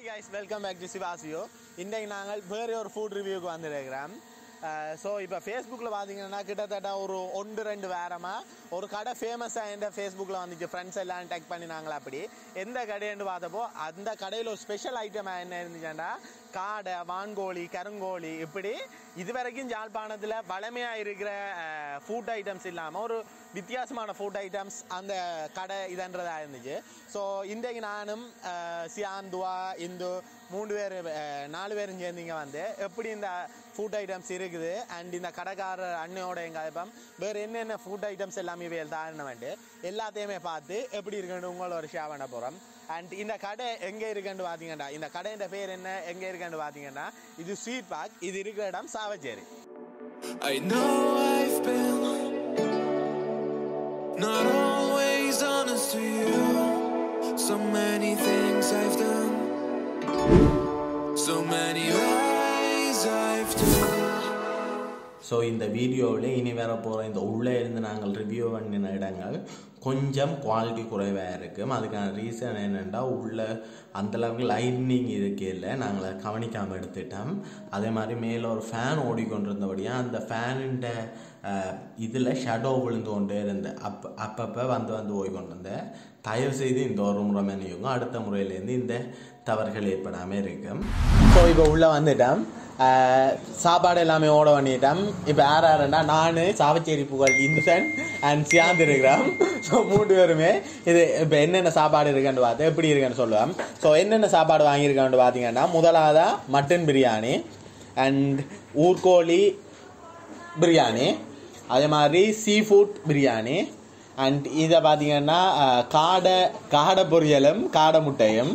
Hi guys welcome back to சிவாசியோ இன்றைக்கு நாங்கள் வேறு ஒரு ஃபுட் ரிவ்யூக்கு வந்திருக்கிறோம். ஸோ இப்போ ஃபேஸ்புக்கில் பார்த்தீங்கன்னா கிட்டத்தட்ட ஒரு ஒன்று ரெண்டு வேறமா ஒரு கடை ஃபேமஸாக எந்த ஃபேஸ்புக்கில் வந்துச்சு. ஃப்ரெண்ட்ஸ் எல்லாம் டெக் பண்ணினாங்களா அப்படி. எந்த கடைன்னு பார்த்தப்போ அந்த கடையில் ஒரு ஸ்பெஷல் ஐட்டம் என்ன இருந்துச்சுன்னா காடை வான்கோழி கருங்கோழி இப்படி இது வரைக்கும் ஜாழ்ப்பாணத்தில் வளமையாக இருக்கிற ஃபுட் ஐட்டம்ஸ் இல்லாமல் ஒரு வித்தியாசமான ஃபுட் ஐட்டம்ஸ் அந்த கடை இதன்றதாக இருந்துச்சு. ஸோ இன்றைக்கு நானும் சியாந்துவா சியான் துவா இந்து மூணு பேர் நாலு பேரும் சேர்ந்தீங்க வந்து எப்படி இந்த ஃபுட் ஐட்டம்ஸ் இருக்குது அண்ட் இந்த கடைக்காரர் அண்ணையோட எங்கள் அதுப்பம் வேறு என்னென்ன ஃபுட் ஐட்டம்ஸ் எல்லாமே வேல் வேண்டு எல்லாத்தையுமே பார்த்து எப்படி இருக்குன்னு உங்களோட ஷேர் பண்ண போகிறோம் அண்ட் இந்த கடை எங்கே இருக்குன்னு பார்த்தீங்கன்னா இந்த கடையின் பேர் என்ன எங்கே இருக்குன்னு பார்த்தீங்கன்னா இது ஸ்வீட் பார்க் இது இருக்கிற இடம் Chavakachcheri I know I've been not always honest to you. So many things I've done, so many lies I've told. So இந்த வீடியோவில் இனி வர போகிற இந்த உள்ளே இருந்து நாங்கள் ரிவ்யூ பண்ணின இடங்கள் கொஞ்சம் குவாலிட்டி குறைவாக இருக்கும். அதுக்கான ரீசன் என்னென்னா உள்ள அந்தளவுக்கு லைட்னிங் இருக்கே இல்லை நாங்கள் அதை கவனிக்காமல் எடுத்துட்டோம். அதே மாதிரி மேலே ஒரு ஃபேன் ஓடிக்கொண்டிருந்தபடியாக அந்த ஃபேனுண்ட இதில் ஷடோ விழுந்து கொண்டே இருந்தேன் அப் அப்பப்போ வந்து வந்து போய் கொண்டு இருந்தேன் தயவு செய்து இந்த ஒரு முறை மன்னியுங்க அடுத்த முறையிலேருந்து இந்த தவறுகள் ஏற்படாமல் இருக்கும். ஸோ இப்போ உள்ளே வந்துட்டேன் சாப்பாடு எல்லாமே ஓட பண்ணிட்டேன் இப்போ யார் யாருன்னா நான் சாவச்சேரி புகழ் இந்துசன் அண்ட் சியாந்த் இருக்கிறோம். ஸோ மூணு பேருமே இது இப்போ என்னென்ன சாப்பாடு இருக்குன்னு பார்த்து எப்படி இருக்குன்னு சொல்லுவேன் ஸோ என்னென்ன சாப்பாடு வாங்கியிருக்கேன் பார்த்தீங்கன்னா முதலாவதாக மட்டன் பிரியாணி அண்ட் ஊர்கோழி பிரியாணி. அதே மாதிரி சீ ஃபுட் பிரியாணி. அண்ட் இதை பார்த்தீங்கன்னா காடை காடை பொரியலும் காடை முட்டையும்.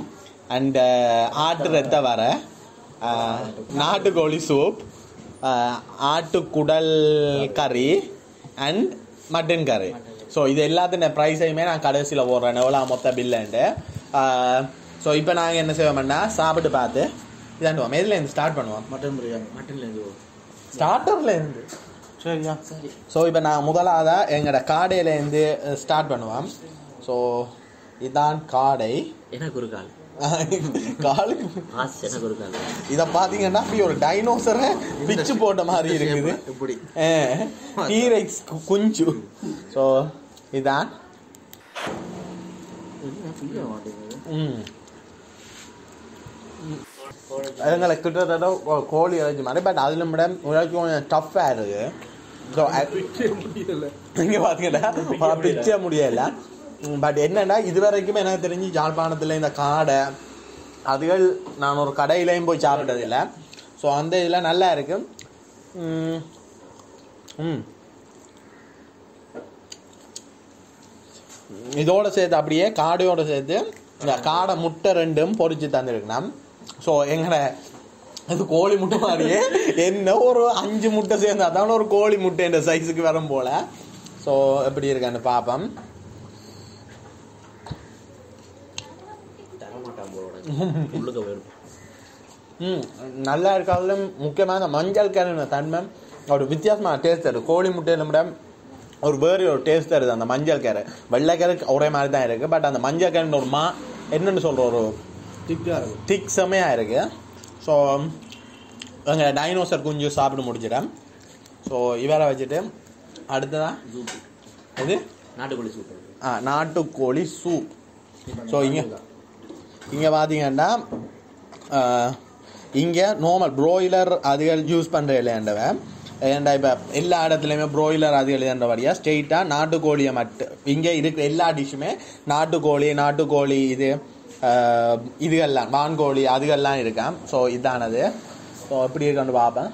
அண்ட் ஆட்டு ரத்த வர நாட்டுக்கோழி சூப் ஆட்டுக்குடல் கறி. அண்ட் மட்டன் கறி ஸோ இது எல்லாத்தின ப்ரைஸையுமே நான் கடைசியில் போடுறேன். எவ்வளோ மொத்த பில்லுன்ட்டு ஸோ இப்போ நாங்கள் என்ன செய்வோம்னா சாப்பிட்டு பார்த்து இதாண்டுவோம். எதுலேருந்து ஸ்டார்ட் பண்ணுவோம்? மட்டன் பிரியாணி மட்டன்லேருந்து ஸ்டார்டர்லேருந்து சரியா? சரி. ஸோ இப்போ நான் முதலாவதாக எங்களோட காடையிலேருந்து ஸ்டார்ட் பண்ணுவோம். ஸோ இதான் காடை. எனக்கு ஒரு கால். காலுக்கு இதை பார்த்தீங்கன்னா ஒரு டைனோசரை பிச்சு போட்ட மாதிரி இருக்குது. இப்படி. டீரெக்ஸ் குஞ்சு. ஸோ இதான். எங்களை கிட்டத்தட்ட கோழி இறைச்சி மாதிரி பட் அதில் விட இறைச்சி கொஞ்சம் டஃப்பாக இருக்கு ஸோ இங்கே பார்த்தீங்கன்னா பிச்ச முடியல. பட் என்னன்னா இது வரைக்கும் எனக்கு தெரிஞ்சு யாழ்ப்பாணத்தில் இந்த காடை அதுகள் நான் ஒரு கடையிலையும் போய் சாப்பிட்டதில்லை. ஸோ அந்த இதில் நல்லா இருக்கு. ம். இதோட சேர்த்து அப்படியே காடையோட சேர்த்து இந்த காடை முட்டை ரெண்டும் பொரிச்சு தந்துருக்கணும் ஸோ எங்கட அது கோழி முட்டை மாதிரியே என்ன ஒரு அஞ்சு முட்டை சேர்ந்து அதான் ஒரு கோழி முட்டை இந்த சைஸுக்கு வரும் போல. ஸோ எப்படி இருக்கான்னு பார்ப்போம் தர மாட்டான் போல உள்ளுக்க வரும் ம் நல்லா இருக்காதுல முக்கியமாக இந்த மஞ்சள் கறின தன்மை ஒரு வித்தியாசமான டேஸ்ட் தருது கோழி முட்டையில் விட ஒரு வேறு ஒரு டேஸ்ட் தருது அந்த மஞ்சள் கரை வெள்ளைக்கரை ஒரே மாதிரி தான் இருக்குது பட் அந்த மஞ்சள் கரைன்னு ஒரு மா என்னன்னு சொல்கிற ஒரு திக்காக இருக்கும் திக் செம்மையாக இருக்கு. ஸோ எங்கள் டைனோசர் குஞ்சு சாப்பிட்டு முடிச்சிட்டேன். ஸோ இவரை வச்சுட்டு அடுத்ததான் சூப்பு இது நாட்டுக்கோழி சூப்பு ஆ நாட்டுக்கோழி சூப் ஸோ இங்கே இங்கே பார்த்தீங்கன்னா இங்கே நார்மல் ப்ரோயிலர் அதுகள் யூஸ் பண்ணுற இல்லையாண்டவன் ஏன்டா இப்போ எல்லா இடத்துலையுமே ப்ரோயிலர் அதுகள் இல்லைன்றபடியாக ஸ்ட்ரெயிட்டாக நாட்டுக்கோழியை மட்டும் இங்கே இருக்கிற எல்லா டிஷ்ஷுமே நாட்டுக்கோழி நாட்டுக்கோழி இது இதுகள்லாம் வான்கோழி அதுகள்லாம் இருக்கான் ஸோ இதானது. ஸோ எப்படி இருக்கான்னு பார்ப்பேன்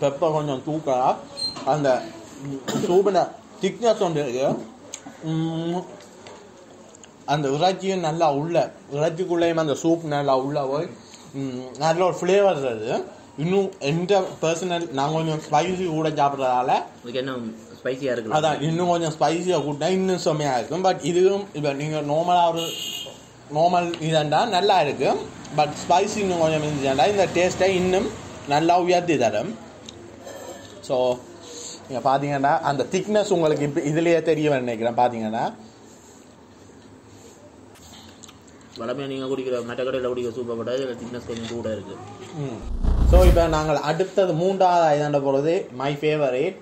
பெப்பர் கொஞ்சம் தூக்கா அந்த சூப்பின திக்னஸ் ஒன்று இருக்கு ம், அந்த இறைச்சியும் நல்லா உள்ள இறைச்சிக்குள்ளேயும் அந்த சூப் நல்லா உள்ள போய் நல்ல ஒரு ஃப்ளேவர் அது இன்னும் எந்த பர்சனல் நான் கொஞ்சம் ஸ்பைசி கூட சாப்பிட்றதால என்ன ஸ்பைசியாக இருக்கு அதான் இன்னும் கொஞ்சம் ஸ்பைசியாக கூட்டினா இன்னும் செம்மையாக இருக்கும் பட் இதுவும் இப்போ நீங்கள் நார்மலாக ஒரு நார்மல் இதாண்டா நல்லா இருக்கு பட் ஸ்பைசி இன்னும் கொஞ்சம் இருந்துச்சாண்டா இந்த டேஸ்ட்டை இன்னும் நல்லா உயர்த்தி தரும் ஸோ நீங்கள் பார்த்தீங்கன்னா அந்த திக்னஸ் உங்களுக்கு இப்போ இதுலேயே தெரிய நினைக்கிறேன். பார்த்தீங்கன்னா வளமையாக நீங்கள் குடிக்கிற மெட்டக்கடையில் குடிக்கிற சூப்பை போட்டால் இதில் திக்னஸ் கொஞ்சம் கூட இருக்கு. ஸோ இப்போ நாங்கள் அடுத்தது மூன்றாவது ஐதாண்ட போகிறது மை ஃபேவரேட்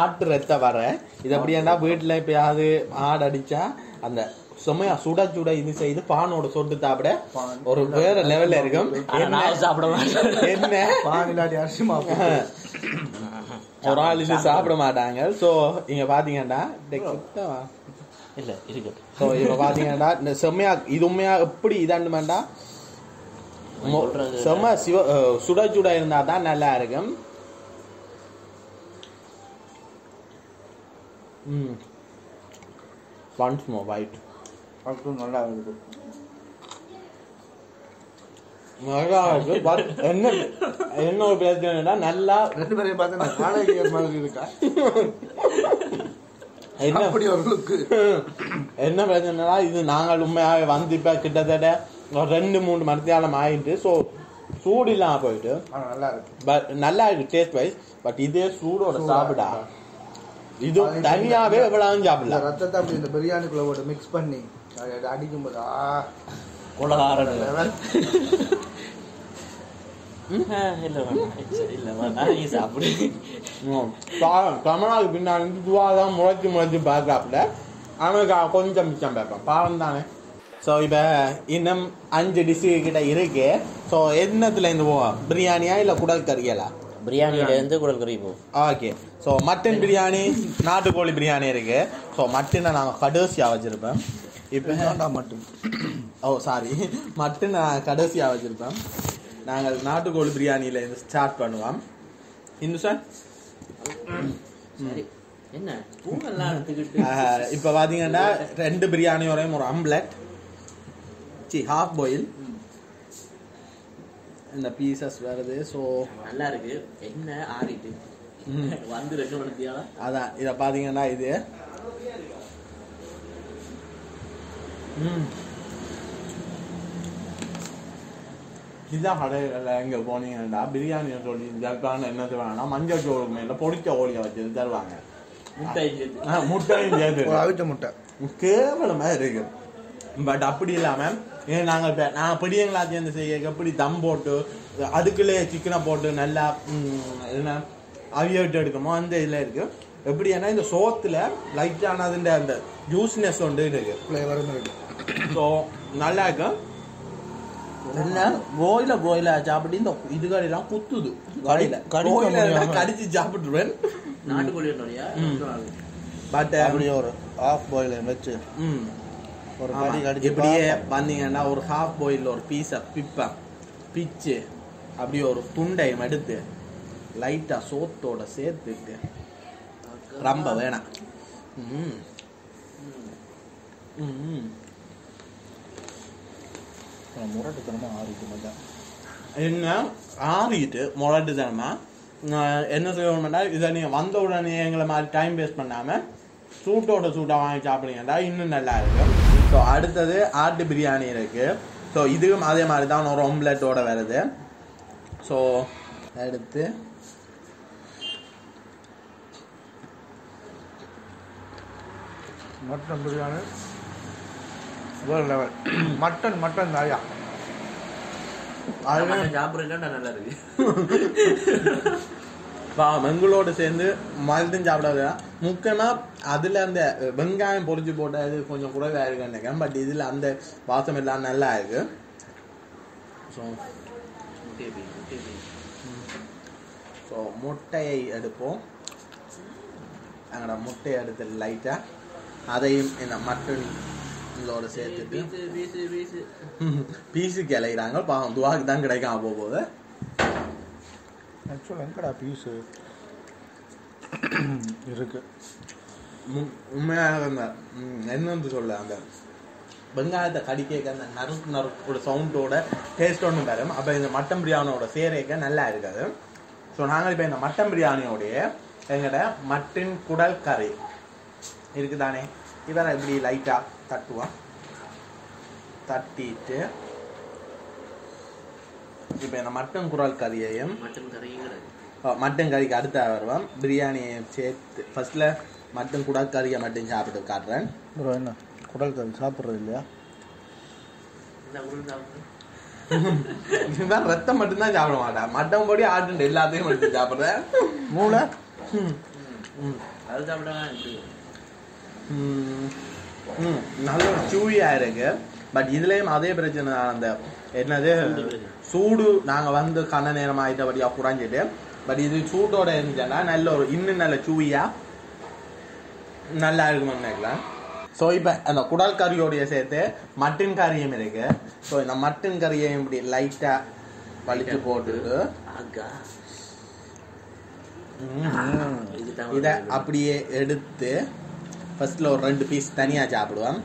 ஆட்டு ரத்த வர இது அப்படின்னா வீட்டில் எப்பயாவது ஆடு அடிச்சா அந்த சுமையா சுட சுட இது செய்து பானோட சொட்டு சாப்பிட ஒரு வேற லெவல்ல இருக்கும். சாப்பிட மாட்டேன். என்ன? பான் இல்லாட்டி ஒரு இது சாப்பிட மாட்டாங்க ஸோ இங்க வா. இல்லை இருக்கு ஸோ இப்போ பாத்தீங்கன்னா இந்த செம்மையா இது உண்மையா எப்படி இதாண்டுமாண்டா செம்ம சிவ சுட சுட இருந்தா தான் நல்லா இருக்கும் ம் ஒன்ஸ் மோ வைட் அதுவும் நல்லா இருக்குது நல்லா இருக்கு பட் என்ன என்ன ஒரு பிரச்சனைனா நல்லா ரெண்டு பேரையும் பார்த்து நான் காலேஜ் மாதிரி இருக்கா? என்ன அப்படி ஒரு லுக்கு என்ன பிரச்சனைனா இது நாங்கள் உண்மையாக வந்து இப்போ கிட்டத்தட்ட ஒரு ரெண்டு மூணு மணித்தியாலம் ஆயிட்டு ஸோ சூடு இல்லாம போயிட்டு. நல்லா இருக்கு. பட் நல்லா இருக்கு டேஸ்ட் வைஸ் பட் இதே சூடோட சாப்பிடா இது தனியாவே எவ்வளவு இந்த சாப்பிடலாம் ரத்தத்தை அப்படி இந்த பிரியாணிக்குள்ள மிக்ஸ் பண்ணி அதை அடிக்கும் போது ஆ கொலகாரன். இல்லை இல்லை நீ சாப்பிடு கமலாவுக்கு பின்னாடி இதுவாதான் முளைச்சு முளைச்சு பார்க்காப்புல அவனுக்கு கொஞ்சம் மிச்சம் பார்ப்பான். பாவம் தானே. ஸோ இப்போ இன்னும் அஞ்சு டிஷ்ஷு கிட்ட இருக்கு. ஸோ என்னத்துல இருந்து போவோம் பிரியாணியா இல்லை குடல் கறியலா பிரியாணியிலேருந்து குடல் கறி போ. ஓகே ஸோ மட்டன் பிரியாணி நாட்டுக்கோழி பிரியாணி இருக்கு. ஸோ மட்டனை நாங்கள் கடைசியாக வச்சிருப்பேன் இப்போ வேண்டாம் மட்டும் ஓ சாரி மட்டன் நான் கடைசியாக வச்சிருப்பேன் நாங்கள் நாட்டுக்கோழி பிரியாணியில இருந்து ஸ்டார்ட் பண்ணுவோம். இந்து சார். இப்ப பாத்தீங்கன்னா ரெண்டு பிரியாணியோடையும் ஒரு ஆம்லெட் சி ஹாஃப் பாயில் இந்த பீசஸ் வருது ஸோ நல்லா இருக்கு. என்ன ஆறிட்டு? வந்து மணித்தியா அதான் இதை பாத்தீங்கன்னா இது. ம். இதான் கடையில் எங்க போனீங்கன்னா பிரியாணியை சொல்லி இதற்கான என்னது வேணாம் மஞ்சள் சோறு மேல பொடிச்ச ஓலியை வச்சு தருவாங்க முட்டை சேர்த்து. ஆ, முட்டையும் சேர்த்து முட்டை கேவலமா இருக்கு பட் அப்படி இல்லாம நாங்க நான் பிடியங்களா சேர்ந்து செய்ய எப்படி தம் போட்டு அதுக்குள்ளே சிக்கனை போட்டு நல்லா என்ன அவிய விட்டு எடுக்கமோ அந்த இதுல இருக்கு எப்படி ஏன்னா இந்த சோத்துல லைட்டான அதுன்ற அந்த ஜூஸ்னஸ் ஒன்று ஃப்ளேவரும் இருக்கு ஸோ நல்லா இருக்கும் என்ன? கோயில கோயில சாப்பிட்டு இந்த இதுகளெல்லாம் குத்துது. கடையில. கோயில. கடிச்சு சாப்பிட்டுருவேன். நாட்டுக்கோழி பட் அப்படியே ஒரு ஆஃப் பாயில் வச்சு. ம். ஒரு. கடி கடிச்சு இப்படியே பார்ப்போம். வந்தீங்கன்னா ஒரு ஹாஃப் பாயில் ஒரு பீஸை பிப்ப பிச்சு அப்படியே ஒரு துண்டையும் எடுத்து லைட்டா சோத்தோட சேர்த்துட்டு ரொம்ப வேணாம். ம். ம். முரட்டுத்தனமா ஆறிட்டு மச்சான் என்ன? ஆறிட்டு முரட்டு தரமா என்ன செய்யணும்னா இதை நீங்கள் வந்த உடனே எங்களை மாதிரி டைம் வேஸ்ட் பண்ணாமல் சூட்டோட சூட்டாக வாங்கி சாப்பிடுங்கடா இன்னும் நல்லா இருக்கும். ஸோ அடுத்தது ஆட்டு பிரியாணி இருக்கு. ஸோ இதுவும் அதே மாதிரி தான் ஒரு ஒம்லெட்டோட வருது. ஸோ எடுத்து மட்டன் பிரியாணி. வேறு லெவல் மட்டன் மட்டன் தாயா அது சாப்பிடுறேன்னா நல்லா இருக்கு? பாவம் எங்களோட சேர்ந்து மருந்தும் சாப்பிடாது முக்கியமா அதுல அந்த வெங்காயம் பொரிச்சு போட்டது கொஞ்சம் குறைவா இருக்கு நினைக்கிறேன். பட் இதுல அந்த வாசம் எல்லாம் நல்லா இருக்கு. ஸோ முட்டை பீ, முட்டை பீ. ஸோ முட்டையை எடுப்போம். அங்கட முட்டையை எடுத்து லைட்டா அதையும் இந்த மட்டன் இதோட சேர்த்துட்டு. பீஸு, இலைகிறாங்க பாவம் துவாக்கு தான் கிடைக்காம போக போகுது ஆக்சுவலாக எங்கடா பீஸு? இருக்கு. உம், உண்மையாக அந்த உம், என்னன்னு சொல்ல அந்த வெங்காயத்தை கடிக்க அந்த நறுக்கு நறுக்கோட சவுண்டோட டேஸ்ட் ஒன்று வரும் அப்போ இந்த மட்டன் பிரியாணியோட சேரேக்க நல்லா இருக்காது. ஸோ நாங்கள் இப்போ இந்த மட்டன் பிரியாணியோடைய எங்கட மட்டன் குடல் கறி. இருக்குதானே? இவரை இப்படி லைட்டாக தட்டுவோம். தட்டிட்டு இப்போ இந்த மட்டன் குடல் கறியையும் மட்டன் கறியும் கிடக்கு மட்டன் கறிக்கு அடுத்த வருவோம். பிரியாணியை சேர்த்து ஃபர்ஸ்ட்ல மட்டன் குடல் கறியை மட்டும் சாப்பிட்டு காட்டுறேன். ப்ரோ என்ன? குடல் கறி சாப்பிட்றது இல்லையா? இதுதான் ரத்தம் மட்டும்தான் சாப்பிட மாட்டேன் மட்டன் பொடி ஆட்டு எல்லாத்தையும் மட்டும் சாப்பிட்றேன். மூளை? அது ம், நல்ல சூவியாக இருக்கு. பட் இதுலேயும் அதே பிரச்சனை அந்த என்னது? சூடு நாங்கள் வந்து கண்ண நேரம் ஆகிட்டபடியாக குறைஞ்சிட்டு பட் இது சூட்டோட இருந்துச்சுன்னா நல்ல ஒரு இன்னும் நல்ல சூவியாக நல்லா இருக்கும்னு நினைக்கலாம். ஸோ இப்போ அந்த குடல் கறியோடைய சேர்த்து மட்டன் கறியும் இருக்கு. ஸோ இந்த மட்டன் கறியையும் இப்படி லைட்டாக வலிச்சு போட்டுட்டு. இதுதான் இதை அப்படியே எடுத்து ஃபர்ஸ்ட்ல ஒரு ரெண்டு பீஸ் தனியாக சாப்பிடுவேன்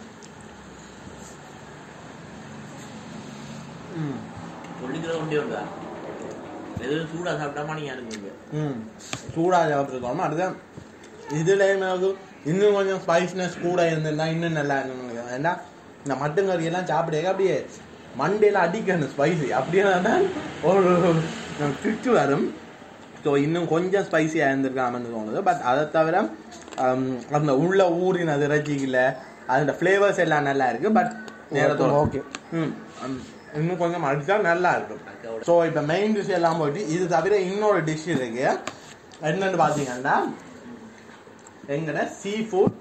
ம். சொல்லிக்கிற ஒன்றே உண்டா எதுவும் சூடா சாப்பிட்டாமா நீங்க இருக்குங்க ம். சூடாக சாப்பிட்ருக்கோம் அடுத்த இதுலேயுமே அது இன்னும் கொஞ்சம் ஸ்பைஸ்னஸ் கூட இருந்திருந்தா இன்னும் நல்லா இருக்கும் ஏன்னா இந்த மட்டன் கறியெல்லாம் சாப்பிடுங்க அப்படியே மண்டையில் அடிக்கணும் ஸ்பைசி அப்படியே தான் ஒரு கிக்கு வரும். ஸோ இன்னும் கொஞ்சம் ஸ்பைசியாக இருந்திருக்காமன்னு தோணுது. பட் அதை தவிர அந்த உள்ள ஊறின இறைச்சியில் அதோட ஃப்ளேவர்ஸ் எல்லாம் நல்லா இருக்கு பட் நேரத்தோட ஓகே ம், இன்னும் கொஞ்சம் அடிச்சா நல்லா இருக்கும். ஸோ இப்போ மெயின் டிஷ் எல்லாம் போயிட்டு இது தவிர இன்னொரு டிஷ் இருக்கு. என்னன்னு பார்த்தீங்கன்னா எங்கட சீ ஃபுட்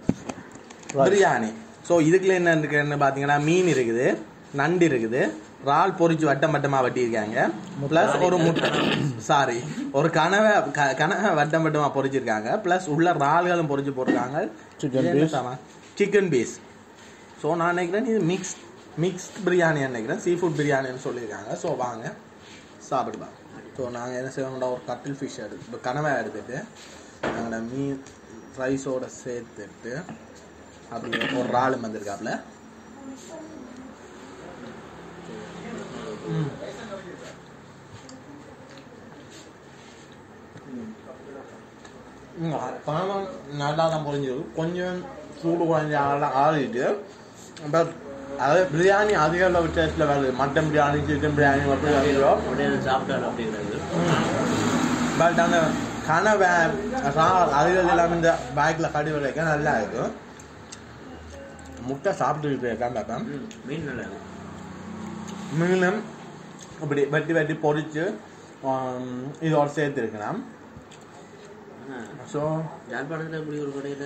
பிரியாணி ஸோ இதுக்குள்ள என்ன இருக்குன்னு பார்த்தீங்கன்னா மீன் இருக்குது. நண்டு இருக்குது. இறால் பொரிச்சு வட்டம் வட்டமாக வெட்டியிருக்காங்க. ப்ளஸ் ஒரு முட்டை. சாரி ஒரு கனவை கனவை வட்டம் வட்டமாக பொரிச்சிருக்காங்க ப்ளஸ் உள்ள இறால்களும் பொரிச்சு போட்டிருக்காங்க. Piece. சிக்கன் பீஸ் ஸோ நான் நினைக்கிறேன் இது மிக்ஸ் மிக்ஸ்ட் பிரியாணி நினைக்கிறேன். சீ ஃபுட் பிரியாணின்னு சொல்லியிருக்காங்க. ஸோ வாங்க. சாப்பிடுவா ஸோ நாங்கள் என்ன செய்வோம்னா ஒரு கட்டில் ஃபிஷ் எடுத்து கனவை எடுத்துட்டு நாங்கள் மீன் ரைஸோட சேர்த்துட்டு அப்படி ஒரு இறாலும் வந்திருக்காப்புல. ம். ம், கனவை நல்லா தான் பொரிஞ்சது. கொஞ்சம் சூடு குறைஞ்ச ஆள- ஆறிட்டு பட் அது பிரியாணி அதிக அளவு டேஸ்ட்டில் வருது. மட்டன் பிரியாணி சிக்கன் பிரியாணி மட்டும் வருதோ? உடனே சாப்பிட்டாரு அப்படிங்கிறது பட் அந்த கனவை ரா- அதுகள் எல்லாம் இந்த பேக்கில் கடி வரைக்கும் நல்லா இருக்கும். முட்டை சாப்பிட்டு இருக்கேன் பார்ப்பேன் மீன் நல்லா இருக்கும். மீனும் இப்படி வெட்டி வெட்டி பொரிச்சு ஆம், இதோட சேர்த்து இருக்கலாம் ஆ, ஸோ யாழ்ப்பாணத்துல இப்படி ஒரு கடையில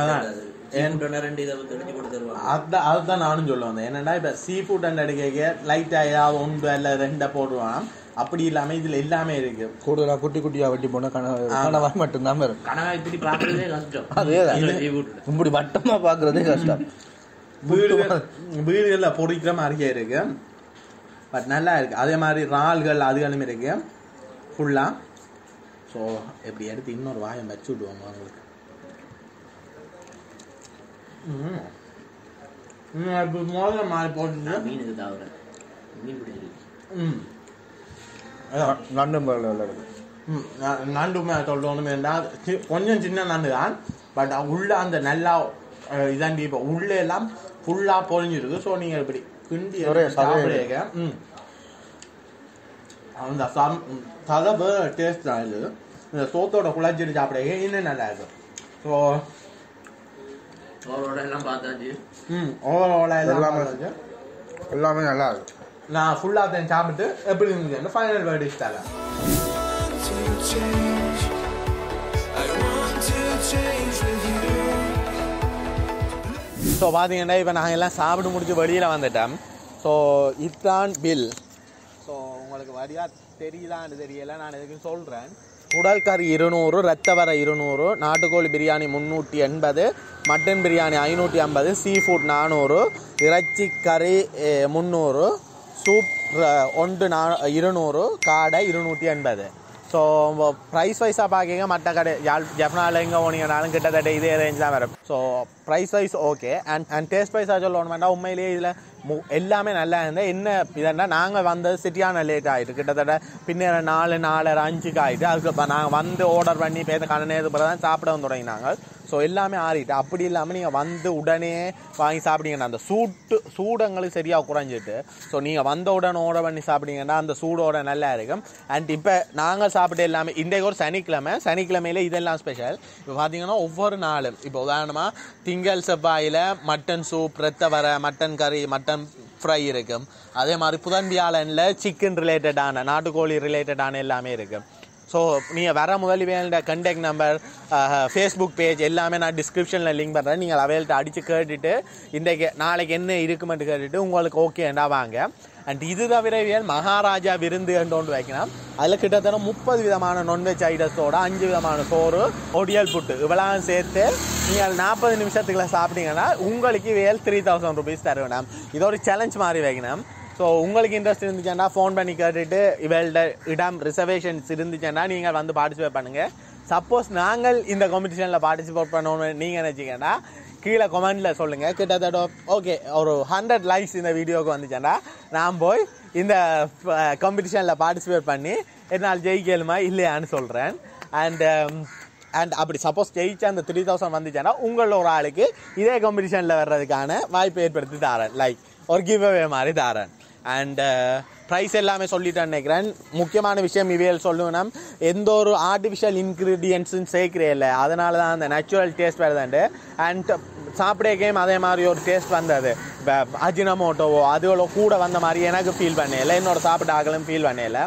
அதான். அதுதான் அதுதான் நானும் சொல்ல வந்தேன். என்னன்னா இப்போ சீ ஃபுட் அண்ட் அடிக்க லைட்டாக ஏதாவது ஒன்று இல்லை ரெண்டை போடுவான். அப்படி இல்லாமல் இதில் எல்லாமே இருக்கு. கூடுதலாக குட்டி குட்டியாக வெட்டி போனால் கனவு கனவாய் மட்டும்தான் வரும். கனவா இப்படி பாக்குறதே கஷ்டம். இப்படி வட்டமாக பார்க்குறதே கஷ்டம். வீடுகள் வீடுகளில் பொறிக்கிற மாதிரியே இருக்கு. பட் நல்லா இருக்கு. அதே மாதிரி இறால்கள் அதுகளும் இருக்கு. ஃபுல்லாக ஸோ இப்படி எடுத்து இன்னொரு வாயை வச்சு விடுவோம் ம், இப்போ முதல்ல மாறி போட்டுட்டு. நான் மீனுக்கு தவிர மீன் பிடிச்சிருக்கு ம் பரவாயில்ல விளையாடுது ம், ந- நண்டுமே சொல்லணும் வேண்டாம் சி- கொஞ்சம் சின்ன நண்டு தான். பட் உள்ள அந்த நல்லா இதாண்டி இப்போ உள்ள எல்லாம் ஃபுல்லாக பொழிஞ்சிருக்கு ஸோ நீங்கள் இப்படி கிண்டி சாப்பிடுங்க ம். அந்த சம் சதை வேறு டேஸ்ட் தான் இது. இந்த சோத்தோட குழச்சிட்டு சாப்பிடுங்க இன்னும் நல்லா இருக்கும் ஸோ ம் எல்லாமே. நல்லா இருக்கு. நான் ஃபுல்லாக சாப்பிட்டு எப்படி இருந்துச்சு ஃபைனல் வேர்டிஷ் தரேன். ஸோ பார்த்தீங்கன்னா இப்போ நாங்கள் எல்லாம் சாப்பிட்டு முடிச்சு வெளியில் வந்துட்டோம் ஸோ இதுதான் பில் ஸோ உங்களுக்கு வழியாக தெரியுதான்னு தெரியல நான் எதுக்கு சொல்கிறேன் உடல் கறி இருநூறு ரத்த வர இருநூறு நாட்டுக்கோழி பிரியாணி முந்நூற்றி எண்பது மட்டன் பிரியாணி ஐநூற்றி ஐம்பது சீ ஃபுட் நானூறு இறைச்சி கறி முந்நூறு சூப் ஒன்று நா இருநூறு காடை இருநூற்றி எண்பது. ஸோ ப்ரைஸ் வைஸாக பார்க்கிங்க மற்ற கடை யாழ் ஜப்னால எங்கே போனீங்கனாலும் கிட்டத்தட்ட இதே ரேஞ்ச் தான் வரும். So price wise okay and and taste வைஸாக சொல்லணும் வேண்டாம் உண்மையிலேயே இதில் மு எல்லாமே நல்லா இருந்தால் என்ன இதென்னா நாங்கள் வந்தது சிட்டியான லேட் ஆகிட்டு கிட்டத்தட்ட பின்னர் நாலு நாலரை அஞ்சுக்கு ஆகிட்டு அதுக்கு நாங்கள் வந்து ஆர்டர் பண்ணி பேச கண்ண நேரத்துக்கு பிறகு தான் சாப்பிட வந்து தொடங்கினாங்க. ஸோ எல்லாமே ஆறிட்டு. அப்படி இல்லாமல் நீங்கள் வந்து உடனே வாங்கி சாப்பிட்டீங்கன்னா அந்த சூட்டு சூடங்களுக்கு சரியாக குறைஞ்சிட்டு ஸோ நீங்கள் வந்த உடனே ஓட பண்ணி சாப்பிட்டீங்கன்னா அந்த சூடோட நல்லா இருக்கும். அண்ட் இப்போ நாங்கள் சாப்பிட்டு எல்லாமே இன்றைக்கு ஒரு சனிக்கிழமை சனிக்கிழமையில இதெல்லாம் ஸ்பெஷல் இப்போ பார்த்தீங்கன்னா ஒவ்வொரு நாளும் இப்போ உதாரணமாக திங்கள் செவ்வாயில் மட்டன் சூப் ரத்தவரை மட்டன் கறி மட்டன் ஃப்ரை இருக்கும். அதே மாதிரி புதன் வியாழனில் சிக்கன் ரிலேட்டடான நாட்டுக்கோழி ரிலேட்டடான எல்லாமே இருக்குது ஸோ நீங்கள் வர முதல் வேண்ட கண்டெக்ட் நம்பர் ஃபேஸ்புக் பேஜ் எல்லாமே நான் டிஸ்கிரிப்ஷனில் லிங்க் பண்ணுறேன் நீங்கள் அவைல்ட்ட அடித்து கேட்டுட்டு இன்றைக்கு நாளைக்கு என்ன இருக்குமென்ட்டு கேட்டுட்டு உங்களுக்கு ஓகேண்டா வாங்க. அண்ட் இது தவிரவியல் மகாராஜா விருந்து என்று ஒன்று வைக்கணும் அதில் கிட்டத்தட்ட முப்பது விதமான நான்வெஜ் ஐட்டத்தோட அஞ்சு விதமான சோறு ஒடியல் புட்டு இவ்வளவு சேர்த்து நீங்கள் நாற்பது நிமிஷத்துக்குள்ள சாப்பிட்டீங்கன்னா உங்களுக்கு வேல் த்ரீ தௌசண்ட் ருபீஸ் தருவேன் இது ஒரு சேலஞ்ச் மாதிரி வைக்கணும் ஸோ உங்களுக்கு இன்ட்ரெஸ்ட் இருந்துச்சுன்னா ஃபோன் பண்ணி கேட்டுட்டு இவள்ட இடம் ரிசர்வேஷன்ஸ் இருந்துச்சுன்னா நீங்கள் வந்து பார்ட்டிசிபேட் பண்ணுங்கள் சப்போஸ் நாங்கள் இந்த காம்படிஷனில் பார்ட்டிசிபேட் பண்ணணும்னு நீங்கள் நினச்சிங்கன்னா கீழே கொமெண்டில் சொல்லுங்கள் கிட்டத்தட்ட ஓகே ஒரு ஹண்ட்ரட் லைக்ஸ் இந்த வீடியோவுக்கு வந்துச்சேன்னா நான் போய் இந்த காம்படிஷனில் பார்ட்டிசிபேட் பண்ணி என்னால் ஜெயிக்கலுமா இல்லையான்னு சொல்கிறேன் அண்டு அண்ட் um, அப்படி சப்போஸ் ஜெயிச்சு அந்த த்ரீ தௌசண்ட் வந்துச்சுன்னா உங்களில் ஒரு ஆளுக்கு இதே காம்படிஷனில் வர்றதுக்கான வாய்ப்பு ஏற்படுத்தி தாரேன். லைக் ஒரு கிவ் அவே மாதிரி தாரேன். அண்டு ப்ரைஸ் uh, எல்லாமே சொல்லிட்டேன் நினைக்கிறேன். முக்கியமான விஷயம் இவையல் சொல்லுவேன்னா எந்த ஒரு ஆர்டிஃபிஷியல் இன்க்ரீடியன்ஸும் சேர்க்கிறே இல்லை. அதனால தான் அந்த நேச்சுரல் டேஸ்ட் வருதுண்டு அண்ட் சாப்பிட கேம் அதே மாதிரி ஒரு டேஸ்ட் வந்தது. இப்போ அஜினமோட்டோவோ அதுகளோ கூட வந்த மாதிரி எனக்கு ஃபீல் பண்ணல என்னோட சாப்பிட்ட ஆகலும் ஃபீல் பண்ணல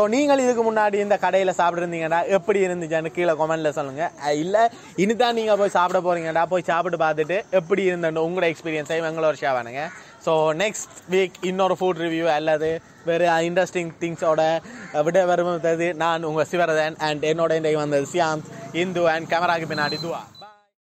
ஸோ நீங்கள் இதுக்கு முன்னாடி இந்த கடையில் சாப்பிட்ருந்தீங்கன்னா எப்படி இருந்துச்சுன்னு கீழே கொமெண்ட்டில் சொல்லுங்கள் இல்லை இனிதான் நீங்கள் போய் சாப்பிட போகிறீங்கடா போய் சாப்பிட்டு பார்த்துட்டு எப்படி இருந்தோம் உங்களோட எக்ஸ்பீரியன்ஸையும் எங்களோட ஷேர் பண்ணுங்க. ஸோ நெக்ஸ்ட் வீக் இன்னொரு ஃபுட் ரிவ்யூ அல்லது வேறு இன்ட்ரெஸ்டிங் திங்ஸோட விட வருவது நான் உங்கள் சிவரதன் அண்ட் என்னோட இன்றைக்கு வந்தது சியாந்த் இந்து அண்ட் கேமராக்கு பின்னாடி துவா.